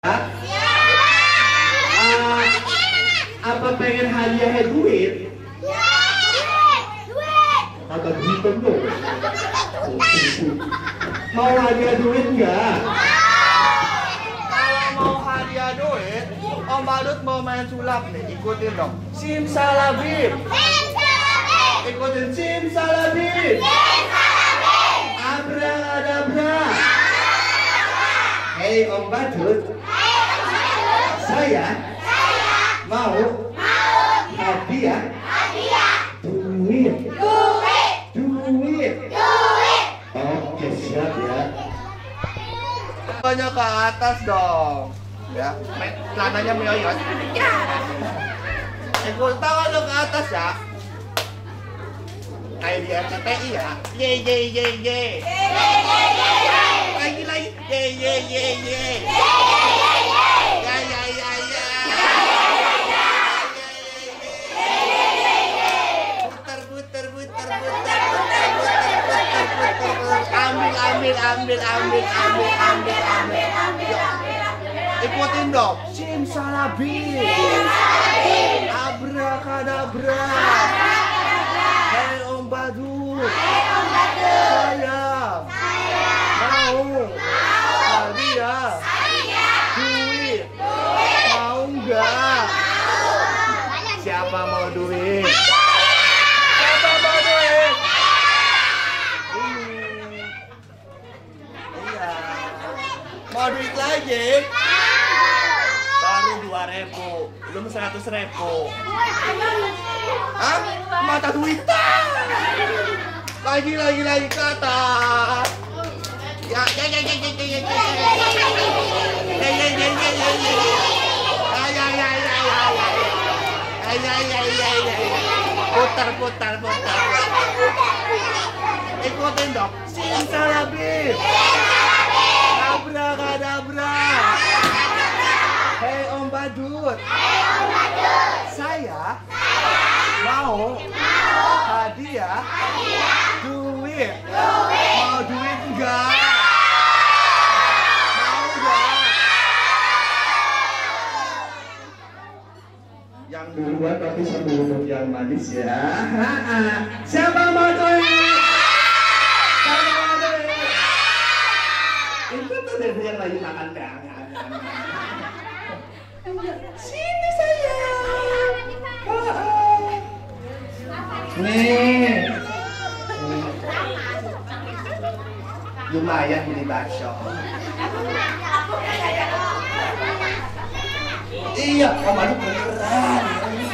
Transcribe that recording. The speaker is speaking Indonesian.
Ah, apa pengen hadiahnya duit? Kata duit lo. Mau hadiah duit enggak? Kalau mau hadiah duit, Om Badut mau main sulap nih, ikutin dong. Simsalabim, ikutin simsalabim. Abrakadabra. Hei Om Badut, saya mau hadiah duit. Duit. Oke siap ya. Tangannya ke atas dong. Ya, celananya meyoyot. Ikut tangannya ke atas ya. Kayak di RCTI ya. Ye ye ye ye. Lagi lagi. Ye ye ye ye. Putar. Ambil ambil ambil ambil ambil ambil ambil. Ikutin dong. Simsalabim. Abrakadabra. Siapa mau duit? Siapa mau duit? Iya. iya. Mau duit lagi? Baru dua repo, belum seratus repo. Hah? Mata duitan. Lagi lagi lagi kata. ya ya ya ya ya. ya. ya. Ya ya ya ya putar putar putar. Ikutin dong. Simsalabim abrakadabra hei om badut. Saya mau Yang duluan tapi sebelum yang manis ya. Siapa mau? Itu tuh dia yang lagi makan tangan. Sini sayang. Nih. lumayan beli bakso Iya, Om Adu beneran.